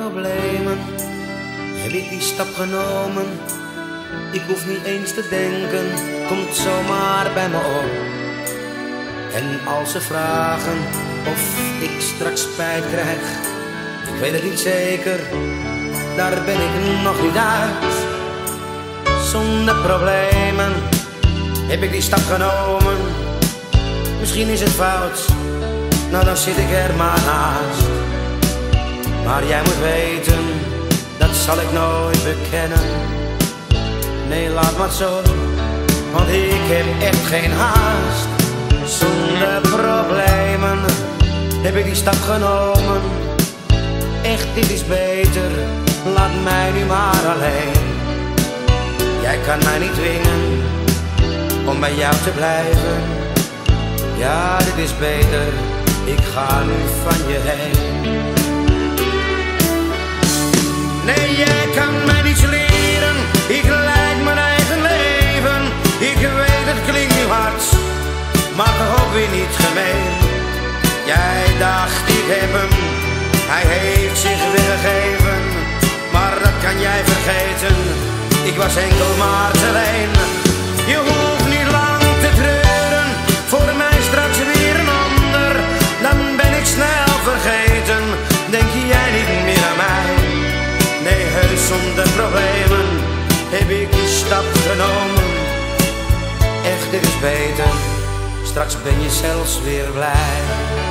problemen heb ik die stap genomen. Ik hoef niet eens te denken, komt zomaar bij me op. En als ze vragen of ik straks spijt krijg, ik weet het niet zeker, daar ben ik nog niet uit. Zonder problemen heb ik die stap genomen. Misschien is het fout, nou dan zit ik er maar naast. Maar jij moet weten, dat zal ik nooit bekennen. Nee, laat maar zo, want ik heb echt geen haast. Zonder problemen heb ik die stap genomen. Echt, dit is beter, laat mij nu maar alleen. Jij kan mij niet dwingen om bij jou te blijven. Ja, dit is beter, ik ga nu van je heen. Maar toch ook weer niet gemeen. Jij dacht, ik heb hem, hij heeft zich weggegeven. Maar dat kan jij vergeten, ik was enkel maar te leen. Je hoeft niet lang te treuren, voor mij straks weer een ander. Dan ben ik snel vergeten, denk jij niet meer aan mij? Nee, heus zonder problemen heb ik die stap genomen. Echt, dit is beter, straks ben je zelfs weer blij.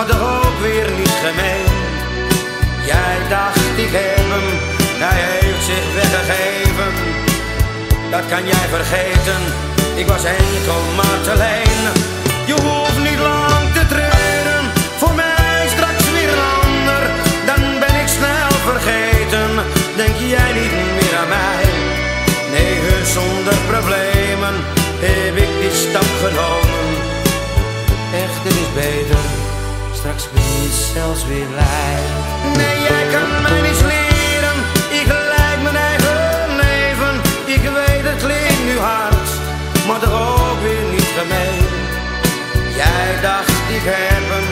Maar toch ook weer niet gemeen. Jij dacht, ik heb hem, hij heeft zich weggegeven. Dat kan jij vergeten, ik was enkel maar te leen. Je hoeft niet lang te treuren, voor mij straks weer een ander. Dan ben ik snel vergeten, denk jij niet meer aan mij? Nee, zonder problemen heb ik die stap genomen. Echt, dit is beter, straks je zelfs weer blij. Nee, jij kan mij niets leren, ik leid mijn eigen leven. Ik weet, het klinkt nu hard, maar toch ook weer niet gemeen. Jij dacht, ik heb hem,